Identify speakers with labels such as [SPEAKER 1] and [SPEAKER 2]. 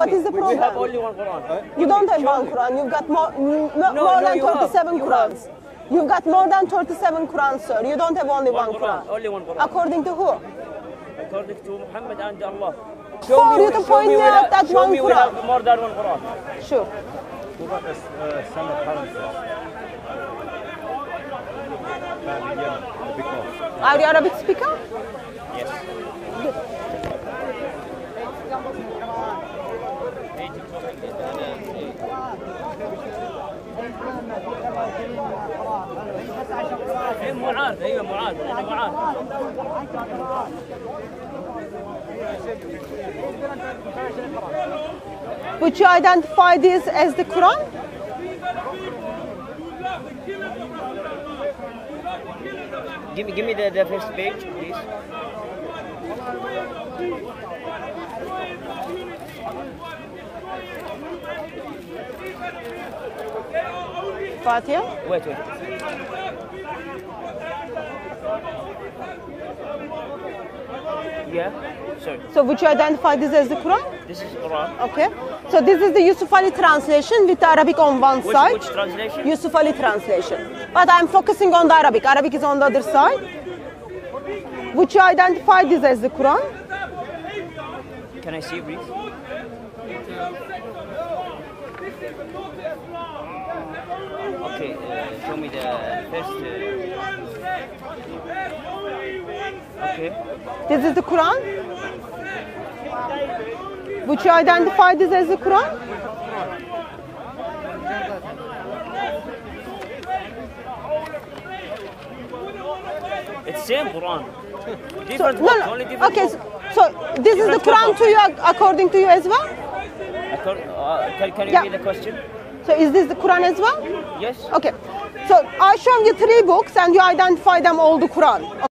[SPEAKER 1] What is the
[SPEAKER 2] problem? We have only one Quran.
[SPEAKER 1] You don't have one Quran. You've got more, no, more
[SPEAKER 2] no,
[SPEAKER 1] than 27
[SPEAKER 2] you
[SPEAKER 1] Qurans. You've got more than 27 Qurans, sir. You don't have only one,
[SPEAKER 2] one Quran.
[SPEAKER 1] Quran.
[SPEAKER 2] Only one Quran.
[SPEAKER 1] According to who?
[SPEAKER 2] According to Muhammad and Allah.
[SPEAKER 1] Show For me, you to point out that one
[SPEAKER 2] me
[SPEAKER 1] Quran.
[SPEAKER 2] Have more than one Quran.
[SPEAKER 1] Sure. Are you Arabic speaker?
[SPEAKER 2] Yes. Good. معاذ ايوه معاذ انا معاذ
[SPEAKER 1] Would you identify this as the Quran?
[SPEAKER 2] Give me, give me the, the first page, please.
[SPEAKER 1] Fatiha?
[SPEAKER 2] Wait, wait. Yeah, sorry.
[SPEAKER 1] So would you identify this as the Quran?
[SPEAKER 2] This is Quran.
[SPEAKER 1] Okay. So this is the Yusuf Ali translation with Arabic on one
[SPEAKER 2] Which,
[SPEAKER 1] side.
[SPEAKER 2] which translation?
[SPEAKER 1] Yusuf Ali translation. But I'm focusing on the Arabic. Arabic is on the other side. Would you identify this as the Quran?
[SPEAKER 2] Can I see, please? Okay, uh, show me the first. Uh, okay.
[SPEAKER 1] This is the Quran? Would you identify this as the Quran?
[SPEAKER 2] It's same Quran.
[SPEAKER 1] So,
[SPEAKER 2] Different
[SPEAKER 1] no,
[SPEAKER 2] books,
[SPEAKER 1] no.
[SPEAKER 2] only different
[SPEAKER 1] Okay,
[SPEAKER 2] books.
[SPEAKER 1] so, so this is the Quran to you ac- according to you as well?
[SPEAKER 2] Uh, can, can you
[SPEAKER 1] Yeah.
[SPEAKER 2] read the question?
[SPEAKER 1] So is this the Quran as well?
[SPEAKER 2] Yes.
[SPEAKER 1] Okay. So I show you three books and you identify them all the Quran.